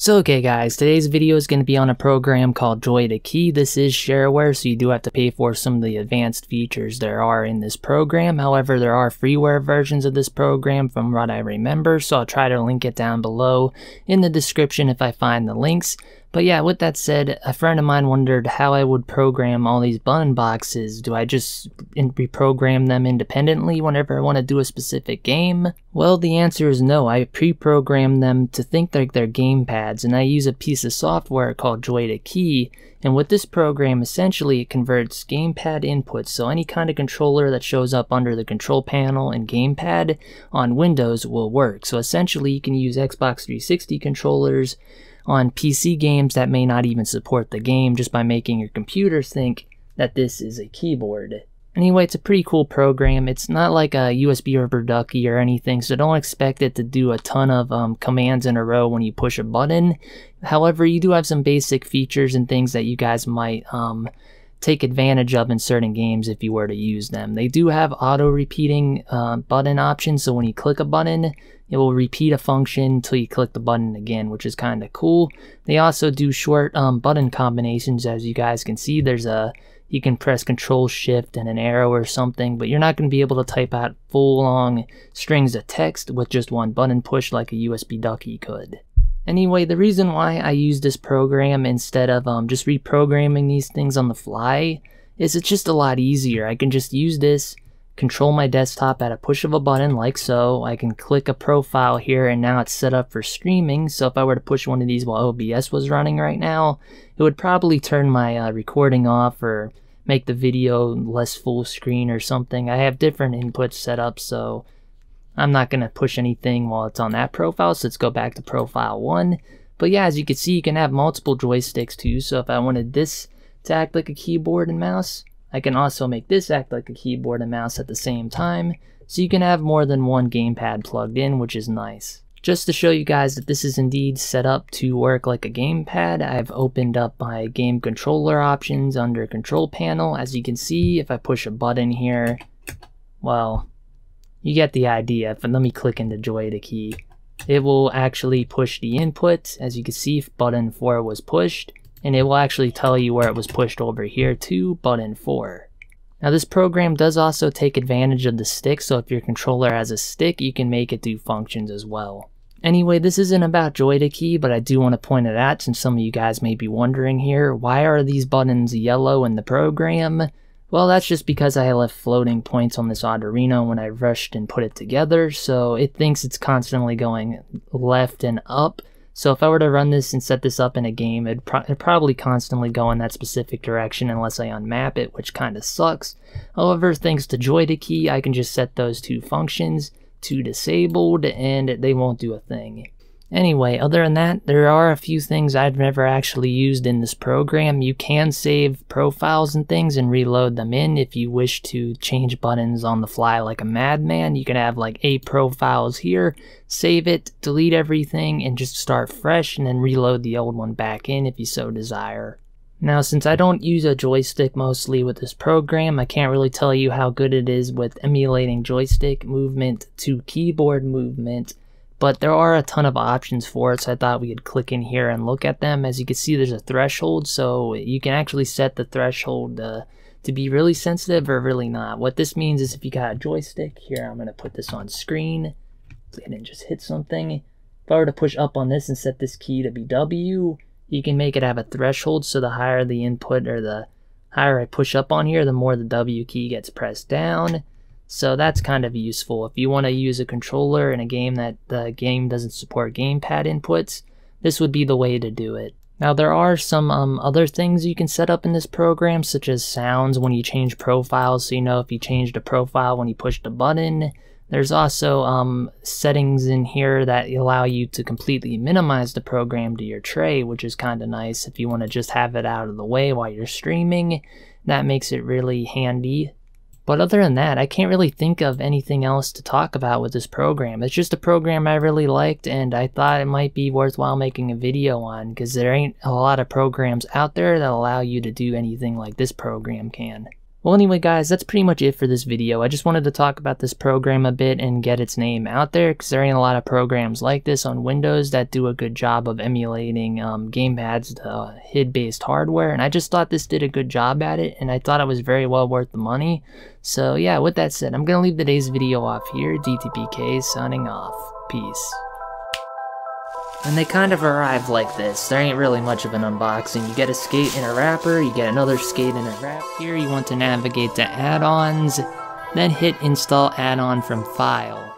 So okay guys, today's video is going to be on a program called JoyToKey. This is shareware, so you do have to pay for some of the advanced features there are in this program. However, there are freeware versions of this program from what I remember, so I'll try to link it down below in the description if I find the links. But yeah, with that said, a friend of mine wondered how I would program all these button boxes. Do I just reprogram them independently whenever I want to do a specific game? Well, the answer is no. I pre-program them to think like they're gamepads, and I use a piece of software called JoyToKey. And with this program, essentially it converts gamepad inputs, so any kind of controller that shows up under the control panel and gamepad on Windows will work. So essentially you can use Xbox 360 controllers on PC games that may not even support the game just by making your computer think that this is a keyboard. Anyway, it's a pretty cool program. It's not like a USB Rubber Ducky or anything, so don't expect it to do a ton of um, commands in a row when you push a button. However, you do have some basic features and things that you guys might um, take advantage of in certain games if you were to use them. They do have auto-repeating uh, button options, so when you click a button, it will repeat a function until you click the button again, which is kind of cool. They also do short um, button combinations, as you guys can see. There's a you can press Control Shift and an arrow or something, but you're not going to be able to type out full long strings of text with just one button push like a USB Ducky could. Anyway, the reason why I use this program instead of um, just reprogramming these things on the fly is it's just a lot easier. I can just use this control my desktop at a push of a button like so. I can click a profile here and now it's set up for streaming. So if I were to push one of these while OBS was running right now, it would probably turn my uh, recording off or make the video less full screen or something. I have different inputs set up so I'm not going to push anything while it's on that profile. So let's go back to profile one. But yeah, as you can see, you can have multiple joysticks too. So if I wanted this to act like a keyboard and mouse, I can also make this act like a keyboard and mouse at the same time, so you can have more than one gamepad plugged in, which is nice. Just to show you guys that this is indeed set up to work like a gamepad, I've opened up my game controller options under control panel. As you can see, if I push a button here, well, you get the idea. But let me click into JoyToKey. It will actually push the input. As you can see, if button 4 was pushed and it will actually tell you where it was pushed over here to button 4. Now this program does also take advantage of the stick, so if your controller has a stick, you can make it do functions as well. Anyway, this isn't about JoyToKey, but I do want to point it out since some of you guys may be wondering here, why are these buttons yellow in the program? Well, that's just because I left floating points on this Arduino when I rushed and put it together, so it thinks it's constantly going left and up, so if I were to run this and set this up in a game, it'd, pro it'd, probably constantly go in that specific direction unless I unmap it, which kind of sucks. However, thanks to JoyToKey, I can just set those two functions to disabled and they won't do a thing. Anyway, other than that, there are a few things I've never actually used in this program. You can save profiles and things and reload them in if you wish to change buttons on the fly like a madman. You can have like eight profiles here, save it, delete everything, and just start fresh and then reload the old one back in if you so desire. Now, since I don't use a joystick mostly with this program, I can't really tell you how good it is with emulating joystick movement to keyboard movement but there are a ton of options for it so I thought we could click in here and look at them. As you can see there's a threshold so you can actually set the threshold uh, to be really sensitive or really not. What this means is if you got a joystick here I'm gonna put this on screen and just hit something. If I were to push up on this and set this key to be W you can make it have a threshold so the higher the input or the higher I push up on here the more the W key gets pressed down so that's kind of useful. If you want to use a controller in a game that the game doesn't support gamepad inputs, this would be the way to do it. Now there are some um, other things you can set up in this program, such as sounds when you change profiles, so you know if you changed a profile when you pushed a button. There's also um, settings in here that allow you to completely minimize the program to your tray, which is kind of nice if you want to just have it out of the way while you're streaming. That makes it really handy. But other than that, I can't really think of anything else to talk about with this program. It's just a program I really liked and I thought it might be worthwhile making a video on because there ain't a lot of programs out there that allow you to do anything like this program can. Well, anyway, guys, that's pretty much it for this video. I just wanted to talk about this program a bit and get its name out there because there ain't a lot of programs like this on Windows that do a good job of emulating um, gamepads to HID-based hardware, and I just thought this did a good job at it, and I thought it was very well worth the money. So yeah, with that said, I'm going to leave today's video off here. DTPK signing off. Peace. And they kind of arrive like this. There ain't really much of an unboxing. You get a skate in a wrapper, you get another skate in a wrap. Here you want to navigate to add-ons, then hit install add-on from file.